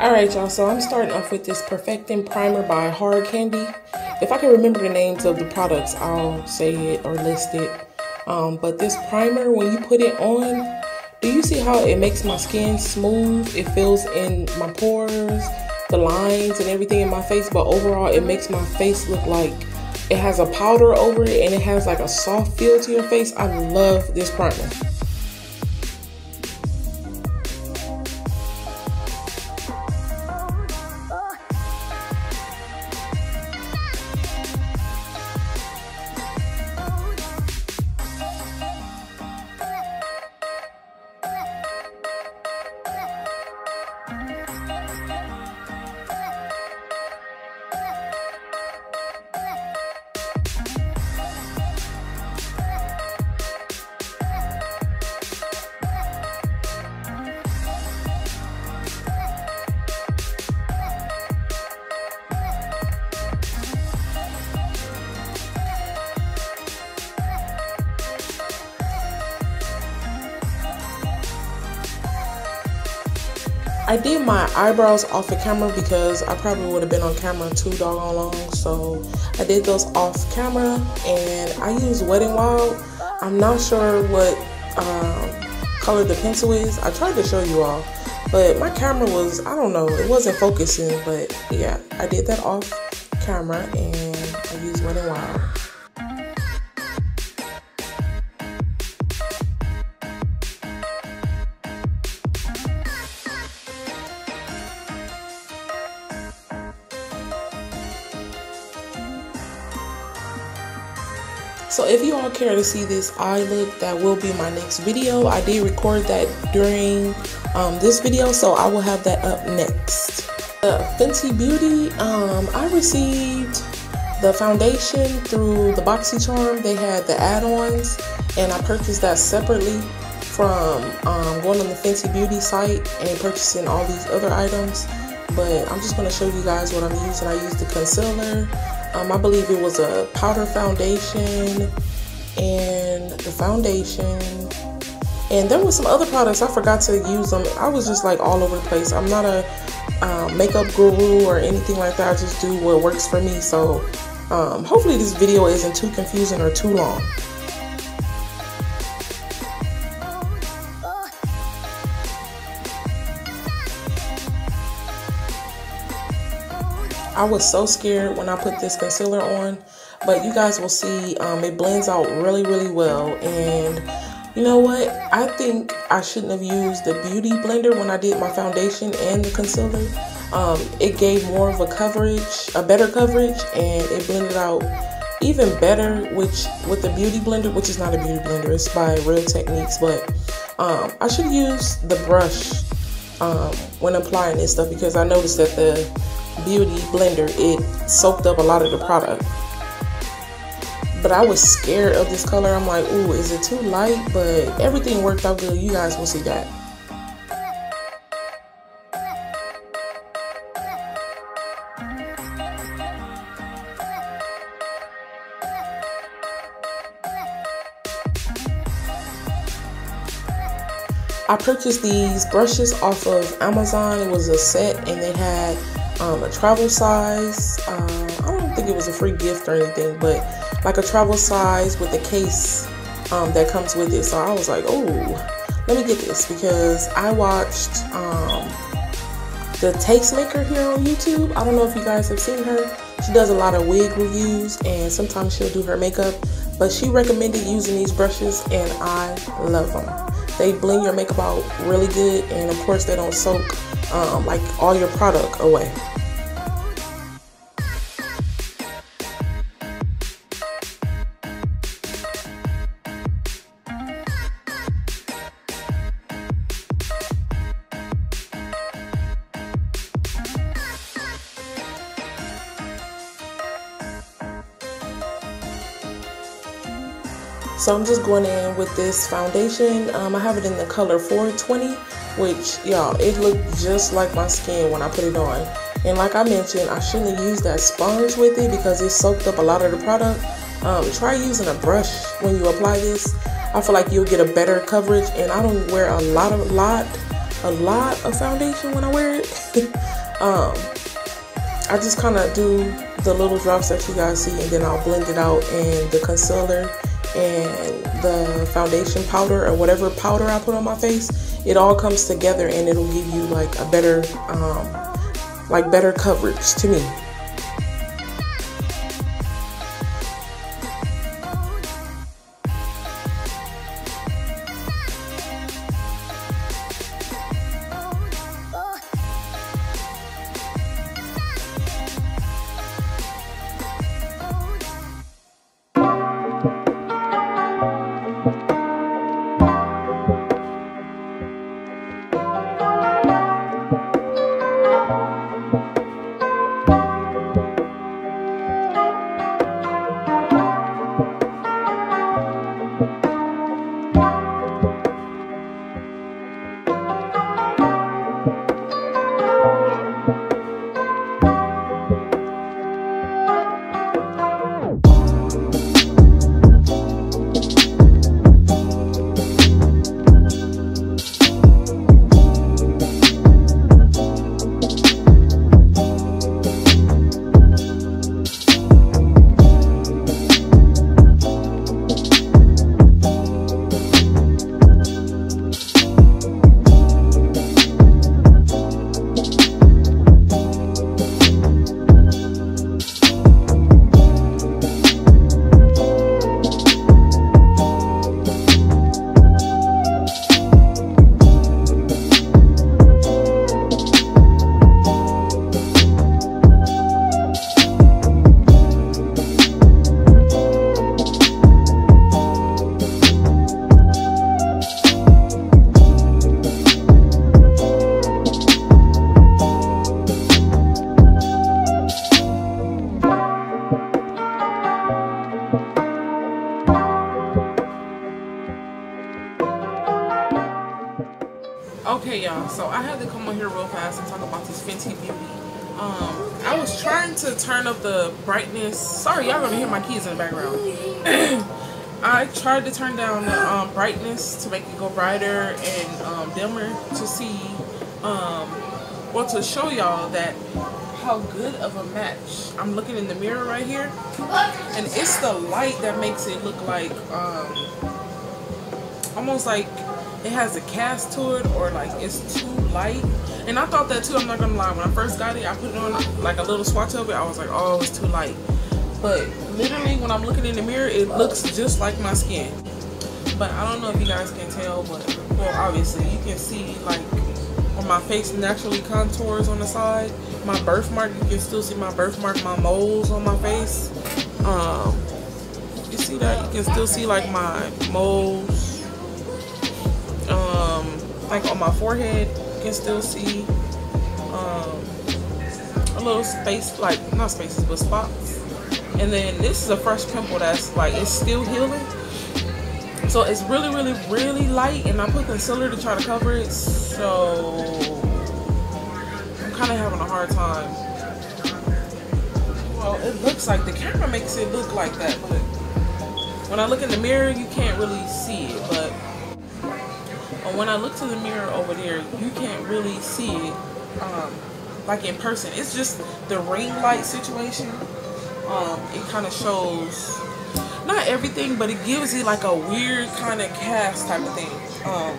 all right y'all so i'm starting off with this perfecting primer by hard candy if i can remember the names of the products i'll say it or list it um, but this primer when you put it on do you see how it makes my skin smooth? It fills in my pores, the lines and everything in my face, but overall it makes my face look like it has a powder over it and it has like a soft feel to your face. I love this primer. Did my eyebrows off the camera because I probably would have been on camera too doggone long. So I did those off camera and I used Wet n Wild. I'm not sure what um, color the pencil is. I tried to show you all, but my camera was, I don't know, it wasn't focusing. But yeah, I did that off camera and I used Wet n Wild. So if you all care to see this eye look, that will be my next video. I did record that during um, this video, so I will have that up next. The Fenty Beauty, um, I received the foundation through the BoxyCharm. They had the add-ons, and I purchased that separately from um, going on the Fenty Beauty site and purchasing all these other items. But I'm just going to show you guys what I'm using. I used the concealer, um, I believe it was a powder foundation and the foundation. And there were some other products. I forgot to use them. I was just like all over the place. I'm not a um, makeup guru or anything like that. I just do what works for me. So um, hopefully this video isn't too confusing or too long. I was so scared when I put this concealer on, but you guys will see um, it blends out really, really well. And you know what? I think I shouldn't have used the Beauty Blender when I did my foundation and the concealer. Um, it gave more of a coverage, a better coverage, and it blended out even better which with the Beauty Blender, which is not a Beauty Blender, it's by Real Techniques, but um, I should use the brush um, when applying this stuff because I noticed that the Beauty blender, it soaked up a lot of the product. But I was scared of this color. I'm like, ooh, is it too light? But everything worked out good. You guys will see that. I purchased these brushes off of Amazon. It was a set and they had um, a travel size. Uh, I don't think it was a free gift or anything, but like a travel size with a case um, that comes with it. So I was like, oh, let me get this because I watched um, the Tastemaker here on YouTube. I don't know if you guys have seen her. She does a lot of wig reviews and sometimes she'll do her makeup. But she recommended using these brushes and I love them. They blend your makeup out really good and of course they don't soak um, like all your product away. So I'm just going in with this foundation. Um, I have it in the color 420 which y'all, it looked just like my skin when I put it on. And like I mentioned, I shouldn't use that sponge with it because it soaked up a lot of the product. Um, try using a brush when you apply this. I feel like you'll get a better coverage and I don't wear a lot of lot a lot of foundation when I wear it. um, I just kind of do the little drops that you guys see and then I'll blend it out in the concealer and the foundation powder or whatever powder I put on my face. It all comes together and it'll give you like a better um, like better coverage to me. Kids in the background. I tried to turn down the um, brightness to make it go brighter and um, dimmer to see, um, well, to show y'all that how good of a match. I'm looking in the mirror right here, and it's the light that makes it look like, um, almost like it has a cast to it or like it's too light. And I thought that too, I'm not gonna lie. When I first got it, I put it on like a little swatch of it. I was like, oh, it's too light. But literally when I'm looking in the mirror, it looks just like my skin. But I don't know if you guys can tell, but well, obviously you can see like when my face naturally contours on the side. My birthmark, you can still see my birthmark, my moles on my face. Um, you see that? You can still see like my moles like on my forehead you can still see um, a little space like not spaces but spots and then this is a fresh pimple that's like it's still healing so it's really really really light and I put concealer to try to cover it so I'm kind of having a hard time well it looks like the camera makes it look like that but when I look in the mirror you can't really see it but when I look to the mirror over there, you can't really see it um, like in person. It's just the ring light situation. Um, it kind of shows not everything, but it gives you like a weird kind of cast type of thing. Um,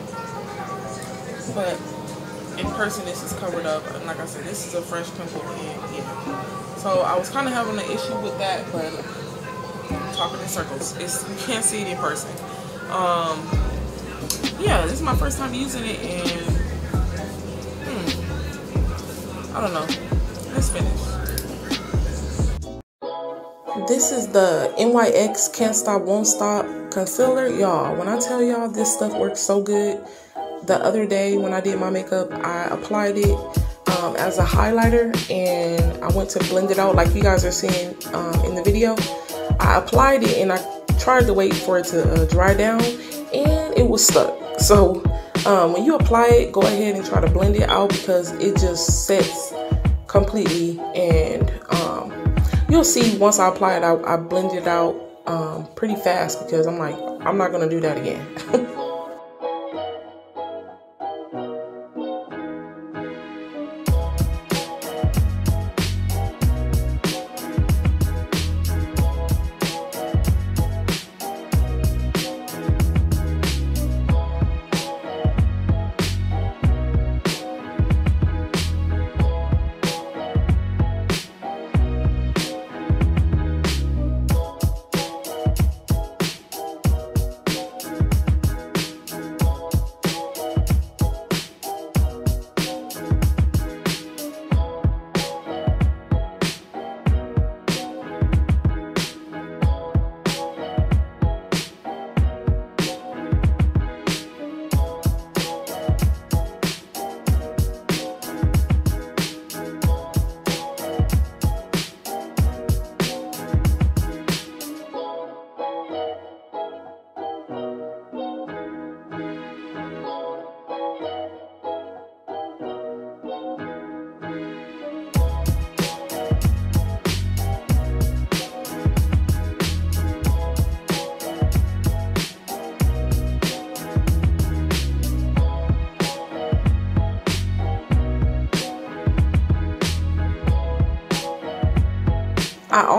but in person, this is covered up. And like I said, this is a fresh pimple. And yeah. So I was kind of having an issue with that, but talking in circles. It's, you can't see it in person. Um, yeah, this is my first time using it and hmm, I don't know. Let's finish. This is the NYX Can't Stop Won't Stop concealer. Y'all, when I tell y'all this stuff works so good, the other day when I did my makeup, I applied it um, as a highlighter and I went to blend it out like you guys are seeing um, in the video. I applied it and I tried to wait for it to uh, dry down and it was stuck. So um, when you apply it, go ahead and try to blend it out because it just sets completely and um, you'll see once I apply it, I, I blend it out um, pretty fast because I'm like, I'm not going to do that again.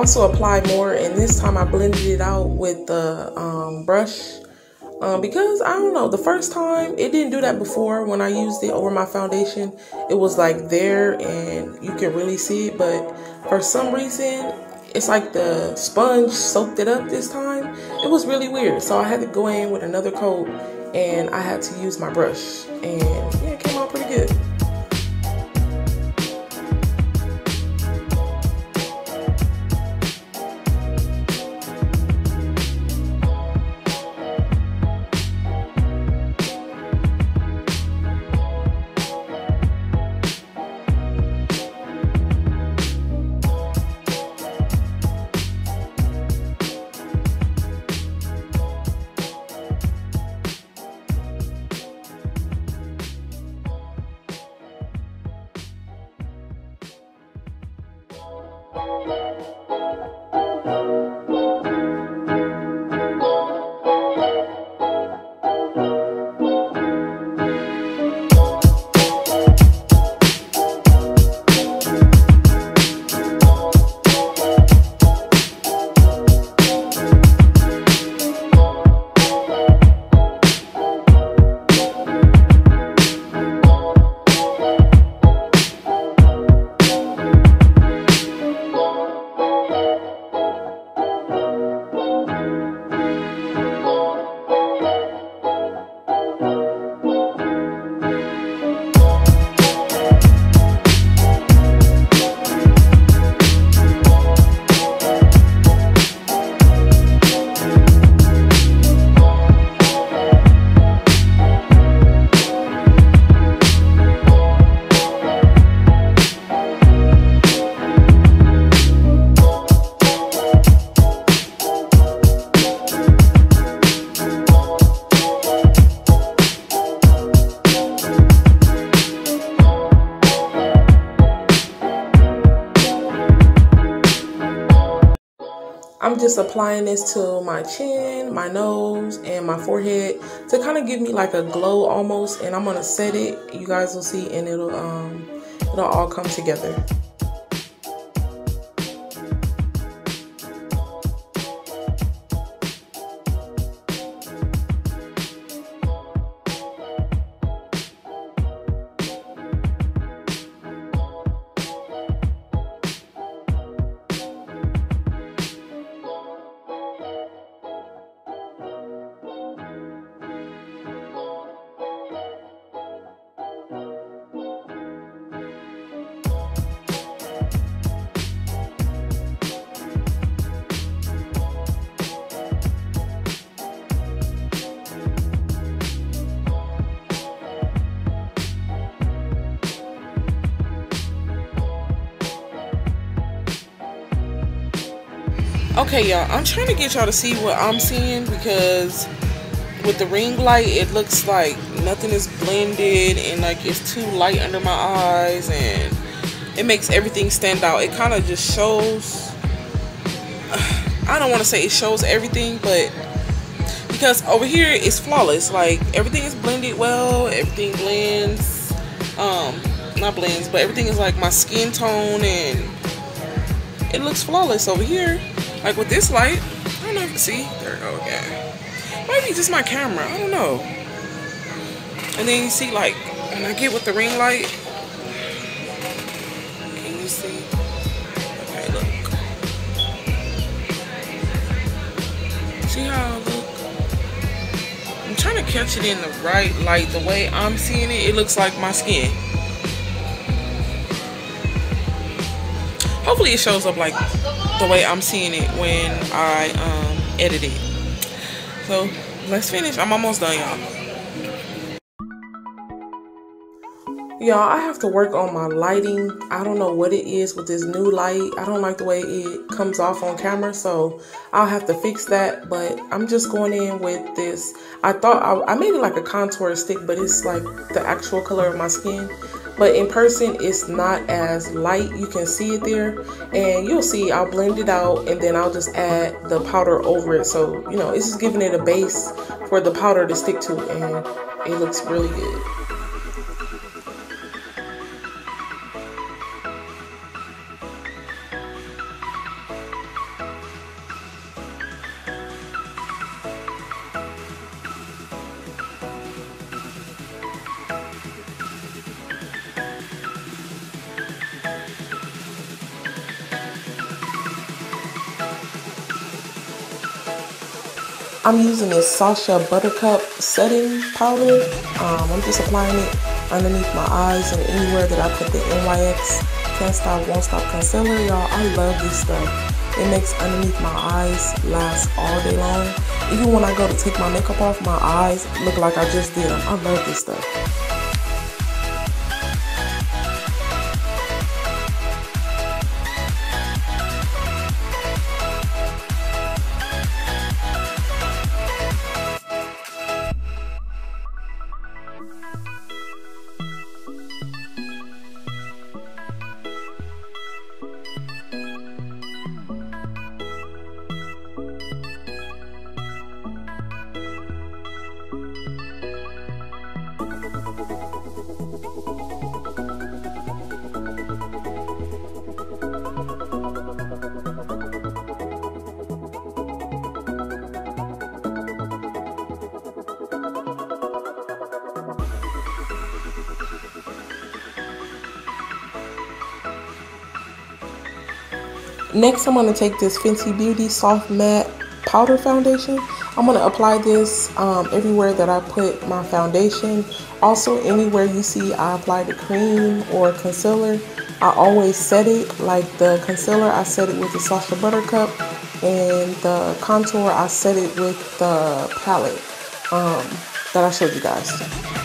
also applied more and this time I blended it out with the um, brush um, because I don't know the first time it didn't do that before when I used it over my foundation. It was like there and you can really see it but for some reason it's like the sponge soaked it up this time. It was really weird so I had to go in with another coat and I had to use my brush and yeah it came out pretty good applying this to my chin, my nose, and my forehead to kind of give me like a glow almost. And I'm gonna set it. You guys will see, and it'll um, it'll all come together. Okay, y'all, I'm trying to get y'all to see what I'm seeing because with the ring light, it looks like nothing is blended and like it's too light under my eyes and it makes everything stand out. It kind of just shows, I don't want to say it shows everything, but because over here it's flawless. Like everything is blended well, everything blends, um, not blends, but everything is like my skin tone and it looks flawless over here. Like with this light, I don't know if you see, there we go again. Maybe just my camera, I don't know. And then you see like, when I get with the ring light, can you see? Okay, look. See how I look? I'm trying to catch it in the right light. The way I'm seeing it, it looks like my skin. Hopefully it shows up like the way I'm seeing it when I um, edit it. So let's finish. I'm almost done, y'all. Y'all, I have to work on my lighting. I don't know what it is with this new light. I don't like the way it comes off on camera, so I'll have to fix that. But I'm just going in with this. I thought I, I made it like a contour stick, but it's like the actual color of my skin. But in person, it's not as light. You can see it there. And you'll see I'll blend it out and then I'll just add the powder over it. So, you know, it's just giving it a base for the powder to stick to. And it looks really good. I'm using this Sacha Buttercup setting powder. Um, I'm just applying it underneath my eyes and anywhere that I put the NYX Can't Stop Won't Stop Concealer. Y'all, I love this stuff. It makes underneath my eyes last all day long. Even when I go to take my makeup off, my eyes look like I just did them. I love this stuff. Next, I'm going to take this Fenty Beauty Soft Matte Powder Foundation. I'm going to apply this um, everywhere that I put my foundation. Also, anywhere you see I apply the cream or concealer, I always set it. Like the concealer, I set it with the Sacha Buttercup. And the contour, I set it with the palette um, that I showed you guys.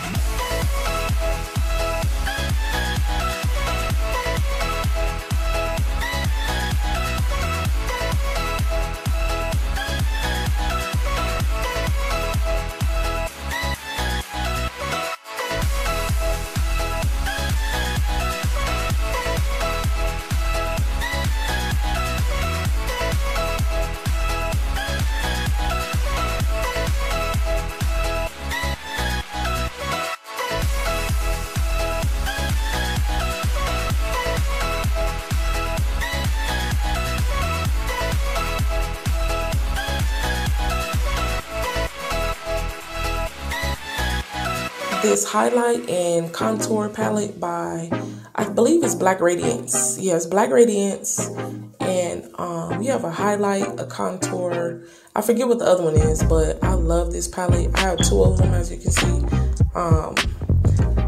Highlight and contour palette by, I believe it's Black Radiance. Yes, Black Radiance. And um, you have a highlight, a contour. I forget what the other one is, but I love this palette. I have two of them, as you can see. Um,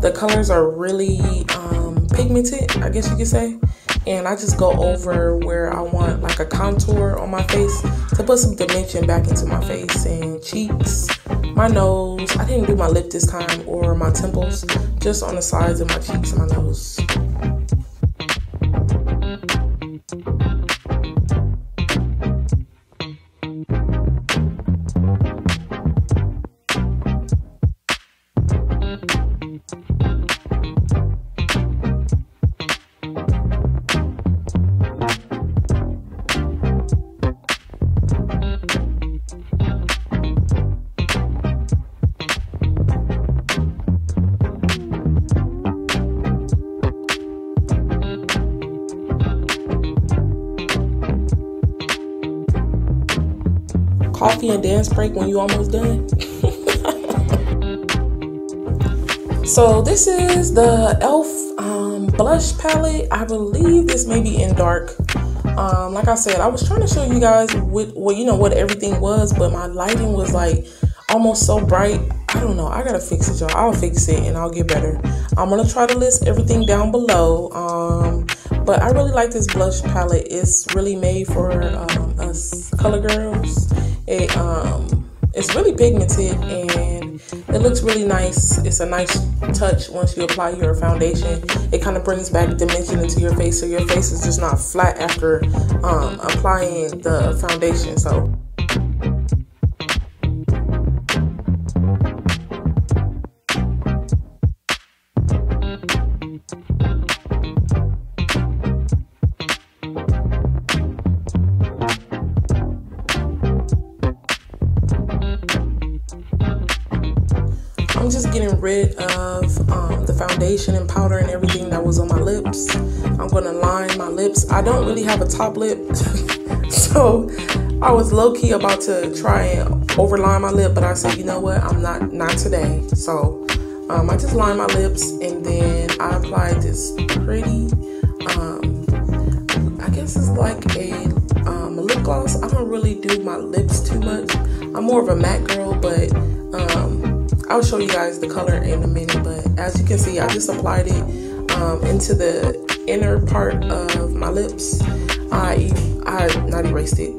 the colors are really um, pigmented, I guess you could say. And I just go over where I want like a contour on my face to put some dimension back into my face and cheeks my nose. I didn't do my lip this time or my temples, just on the sides of my cheeks and my nose. Coffee and dance break when you almost done. so this is the e.l.f. Um, blush palette. I believe this may be in dark. Um, like I said, I was trying to show you guys what, well, you know, what everything was, but my lighting was like almost so bright. I don't know. I gotta fix it, y'all. I'll fix it and I'll get better. I'm gonna try to list everything down below. Um, but I really like this blush palette. It's really made for um, us color girls. It um, it's really pigmented and it looks really nice. It's a nice touch once you apply your foundation. It kind of brings back dimension into your face so your face is just not flat after um, applying the foundation. So foundation and powder and everything that was on my lips. I'm gonna line my lips. I don't really have a top lip, so I was low key about to try and overline my lip, but I said, you know what, I'm not not today. So um, I just lined my lips and then I applied this pretty, um, I guess it's like a, um, a lip gloss. I don't really do my lips too much. I'm more of a matte girl, but um, I'll show you guys the color in a minute, but as you can see, I just applied it um, into the inner part of my lips. I, I not erased it.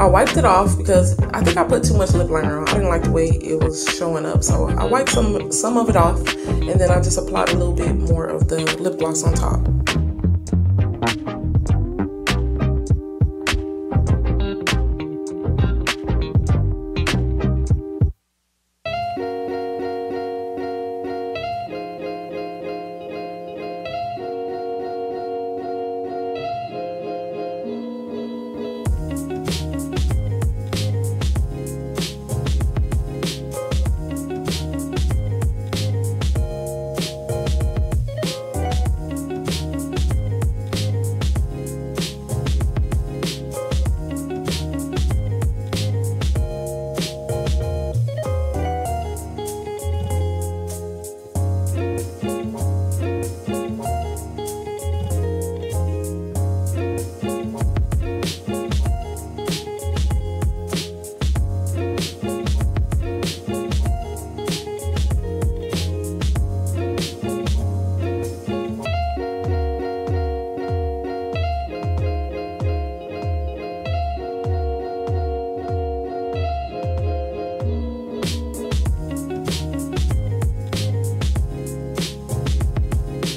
I wiped it off because I think I put too much lip liner on. I didn't like the way it was showing up. So I wiped some, some of it off and then I just applied a little bit more of the lip gloss on top.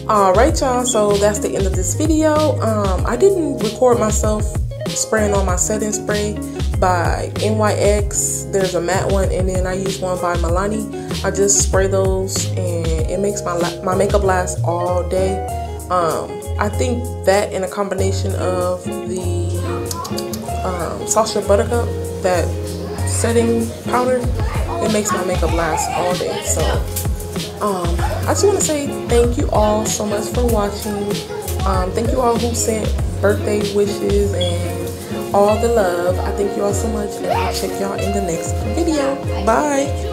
All right y'all so that's the end of this video. Um i didn't record myself spraying on my setting spray by nyx there's a matte one and then i use one by milani. I just spray those and it makes my my makeup last all day. Um i think that in a combination of the um, Sacha Buttercup, that setting powder, it makes my makeup last all day. So um, I just want to say thank you all so much for watching. Um, thank you all who sent birthday wishes and all the love. I thank you all so much and I'll check y'all in the next video. Bye.